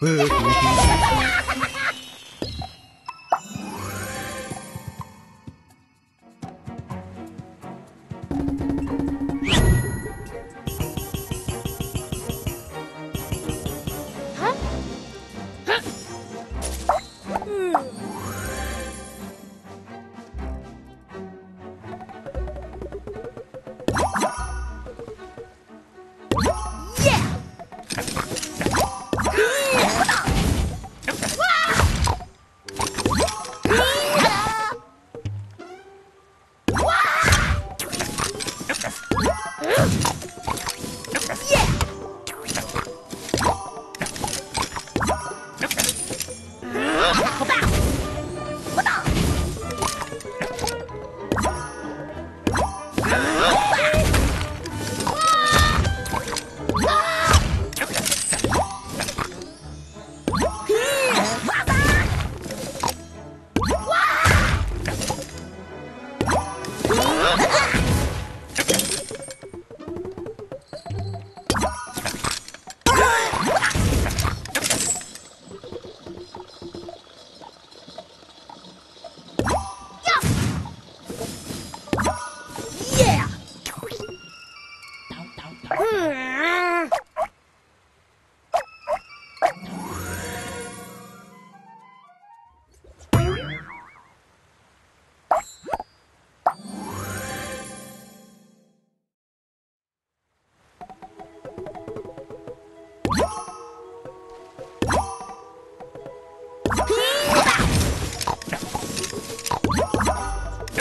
恶毒攻击好吧。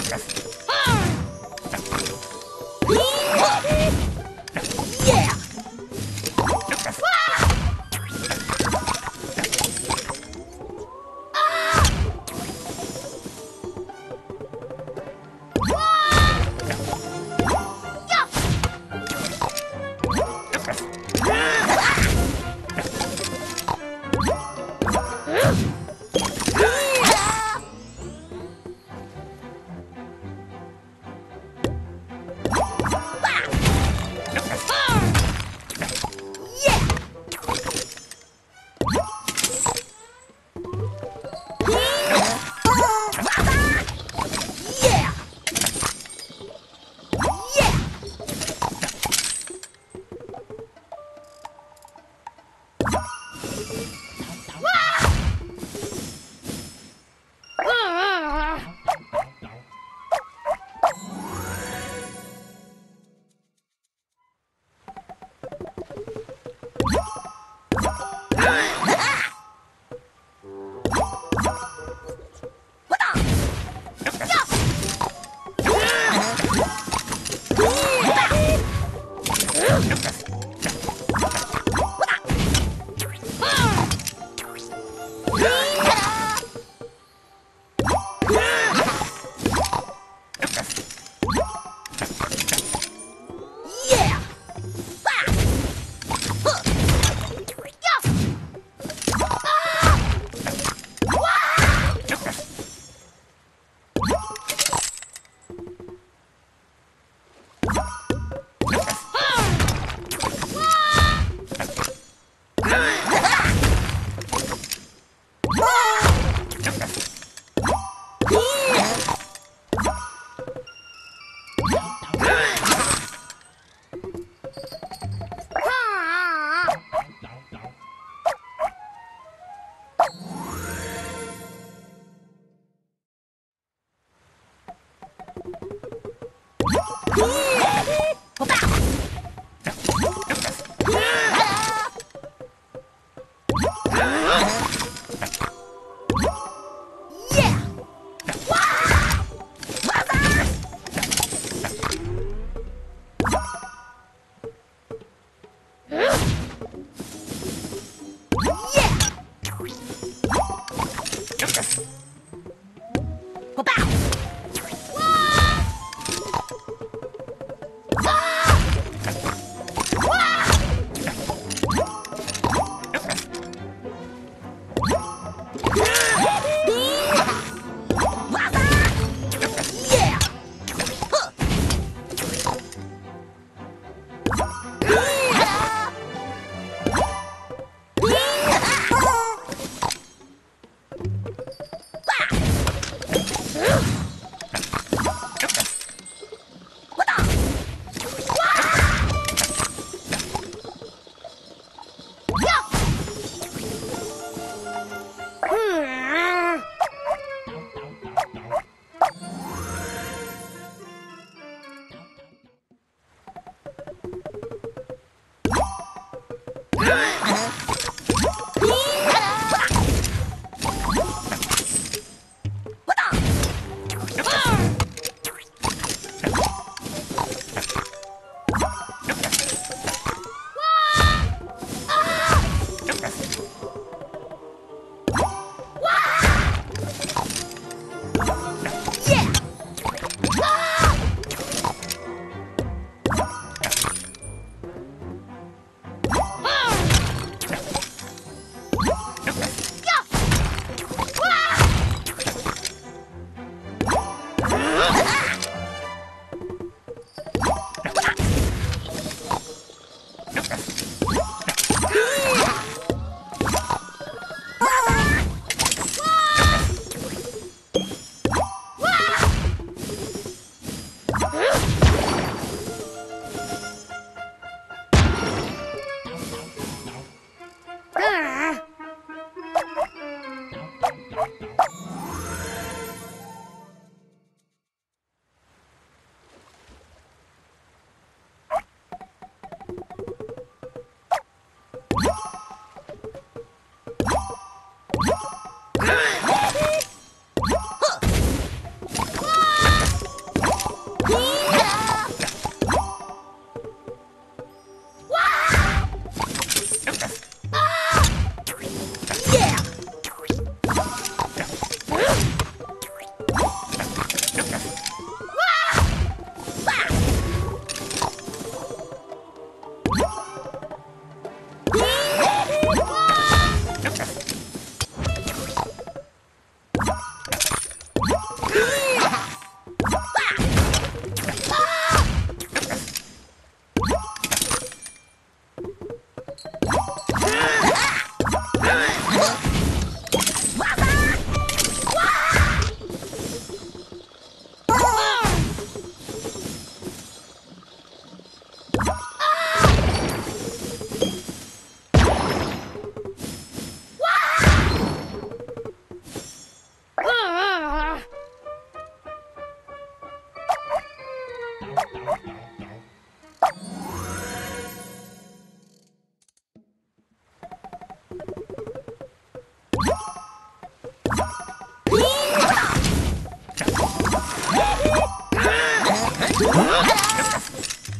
Yes.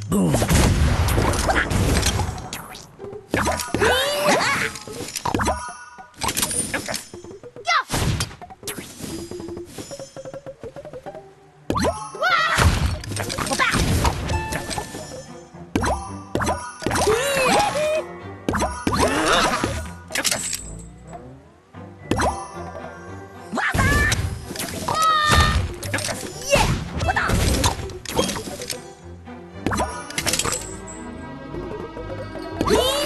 Boom. Whee!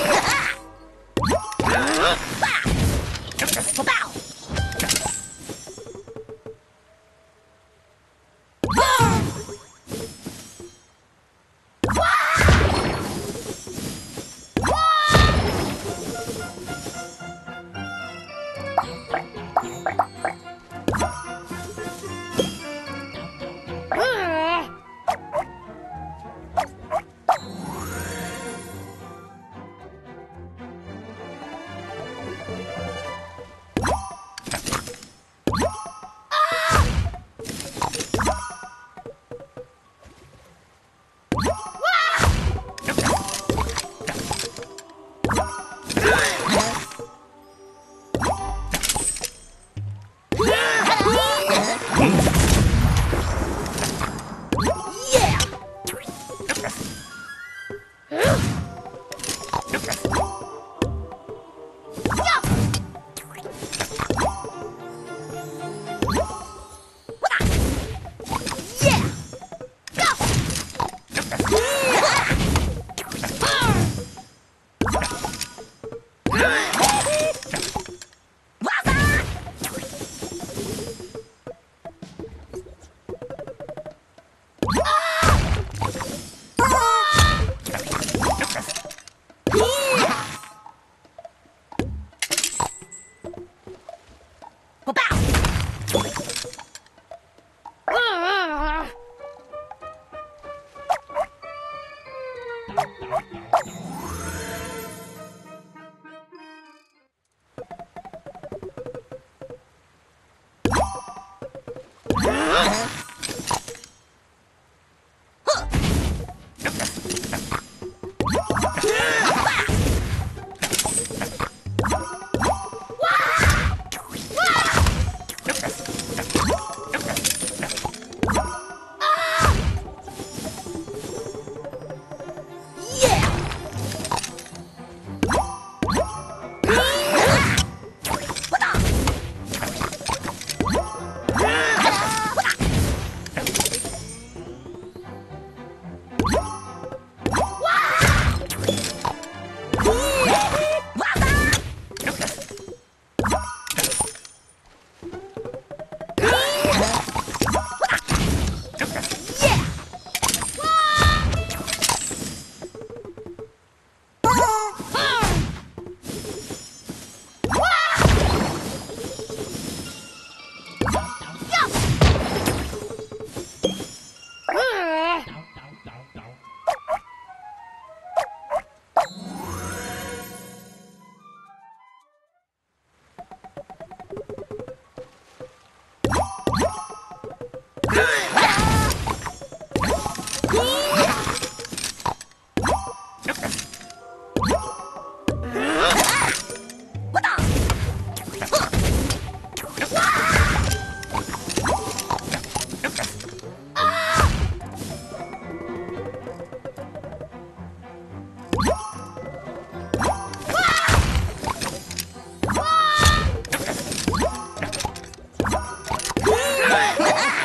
Okay.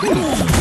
Yeah!